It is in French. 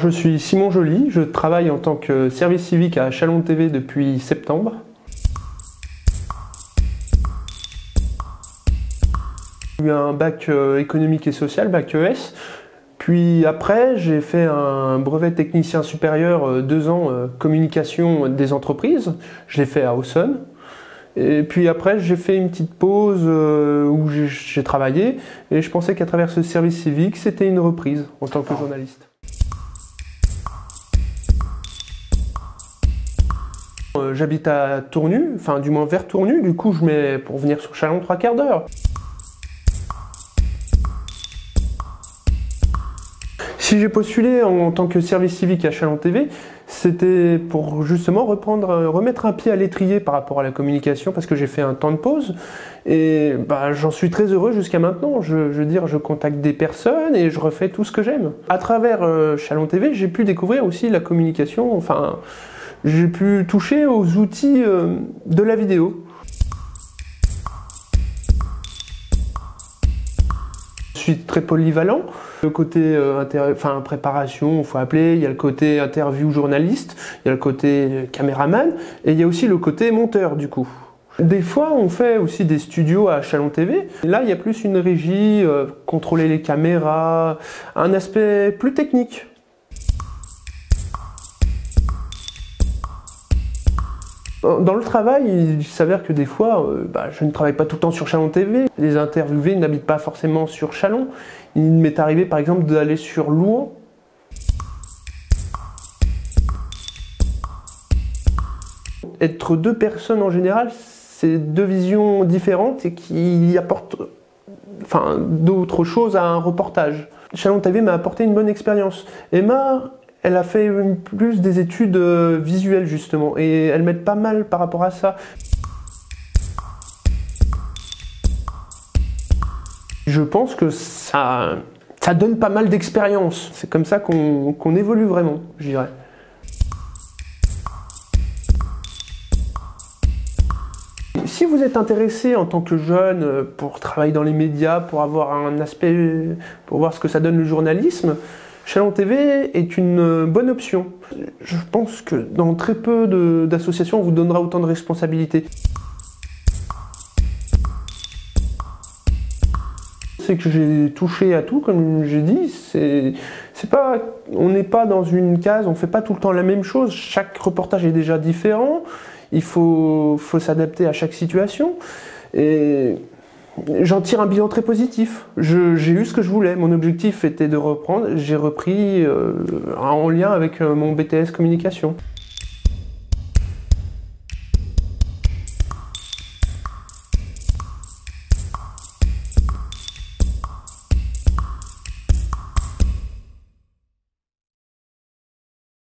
Je suis Simon Joly, je travaille en tant que service civique à Chalon TV depuis septembre. J'ai eu un bac euh, économique et social, bac ES. Puis après, j'ai fait un brevet technicien supérieur, euh, deux ans, euh, communication des entreprises. Je l'ai fait à Auxonne. Et puis après, j'ai fait une petite pause où j'ai travaillé et je pensais qu'à travers ce service civique, c'était une reprise en tant que journaliste. J'habite à Tournu, enfin du moins vers Tournu, du coup je mets pour venir sur Chalon trois quarts d'heure. Si j'ai postulé en tant que service civique à Chalon TV, c'était pour justement reprendre, remettre un pied à l'étrier par rapport à la communication parce que j'ai fait un temps de pause et bah, j'en suis très heureux jusqu'à maintenant. Je, veux dire, je contacte des personnes et je refais tout ce que j'aime. À travers euh, Chalon TV, j'ai pu découvrir aussi la communication, enfin, j'ai pu toucher aux outils euh, de la vidéo. Je suis très polyvalent. Le côté euh, enfin, préparation, il faut appeler, il y a le côté interview journaliste, il y a le côté caméraman, et il y a aussi le côté monteur du coup. Des fois, on fait aussi des studios à Chalon TV. Là, il y a plus une régie, euh, contrôler les caméras, un aspect plus technique. Dans le travail, il s'avère que des fois, euh, bah, je ne travaille pas tout le temps sur Chalon TV. Les interviewés n'habitent pas forcément sur Chalon. Il m'est arrivé par exemple d'aller sur Louan. Être deux personnes en général, c'est deux visions différentes et qui apportent enfin, d'autres choses à un reportage. Chalon TV m'a apporté une bonne expérience. Emma, elle a fait plus des études euh, visuelles justement et elle m'aide pas mal par rapport à ça. Je pense que ça, ça donne pas mal d'expérience. C'est comme ça qu'on évolue vraiment, je dirais. Si vous êtes intéressé en tant que jeune euh, pour travailler dans les médias, pour avoir un aspect, pour voir ce que ça donne le journalisme, Chalon TV est une euh, bonne option. Je pense que dans très peu d'associations, on vous donnera autant de responsabilités. C'est que j'ai touché à tout, comme j'ai dit. C'est pas, on n'est pas dans une case, on fait pas tout le temps la même chose. Chaque reportage est déjà différent. Il faut, faut s'adapter à chaque situation. Et J'en tire un bilan très positif. J'ai eu ce que je voulais. Mon objectif était de reprendre. J'ai repris euh, en lien avec euh, mon BTS communication.